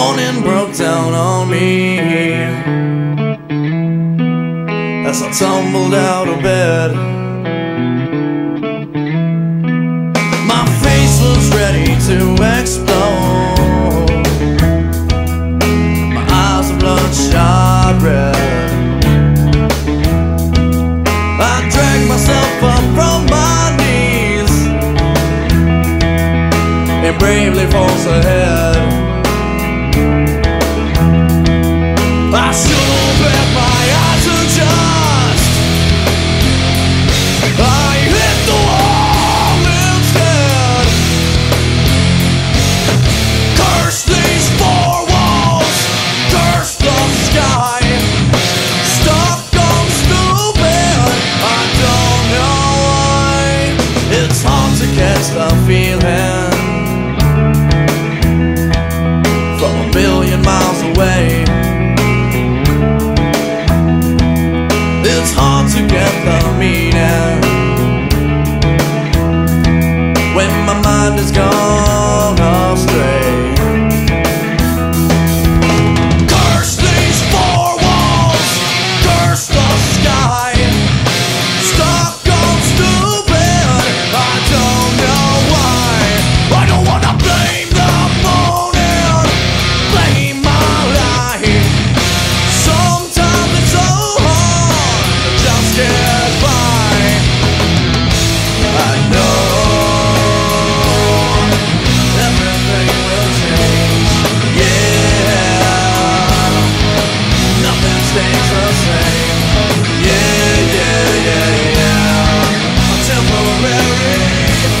morning broke down on me. As I tumbled out of bed. My face was ready to explode. My eyes were bloodshot red. I dragged myself up from my knees And bravely forged ahead. feel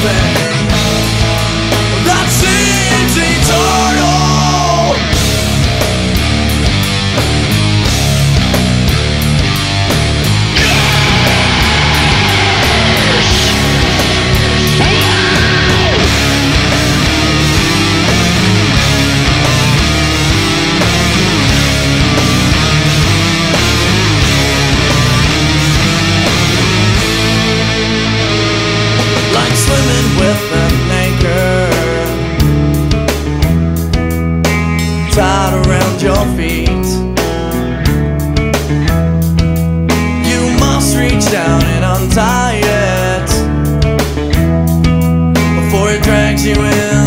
nothing. Thanks, you will.